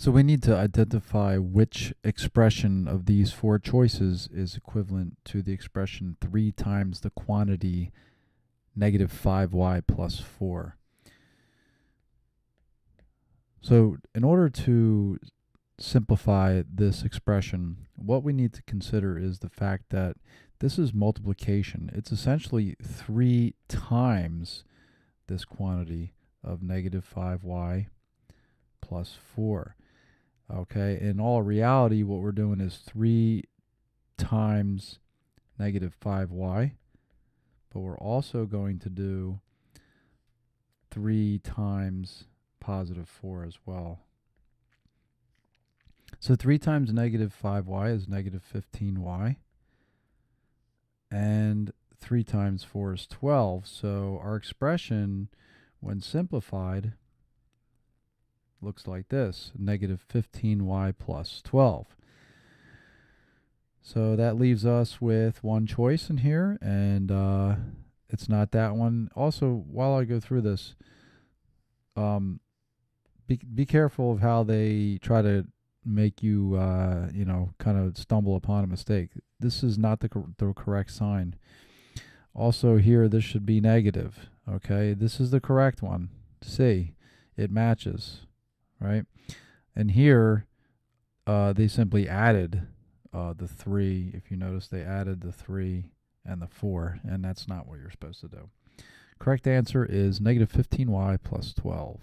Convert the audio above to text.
So we need to identify which expression of these four choices is equivalent to the expression 3 times the quantity negative 5y plus 4. So in order to simplify this expression, what we need to consider is the fact that this is multiplication. It's essentially 3 times this quantity of negative 5y plus 4. Okay, in all reality, what we're doing is 3 times negative 5y, but we're also going to do 3 times positive 4 as well. So 3 times negative 5y is negative 15y. And 3 times 4 is 12. So our expression, when simplified, looks like this, negative 15y plus 12. So that leaves us with one choice in here, and uh, it's not that one. Also, while I go through this, um, be, be careful of how they try to make you, uh, you know, kind of stumble upon a mistake. This is not the, cor the correct sign. Also here, this should be negative, okay? This is the correct one. See, it matches right? And here, uh, they simply added uh, the 3. If you notice, they added the 3 and the 4, and that's not what you're supposed to do. Correct answer is negative 15y plus 12.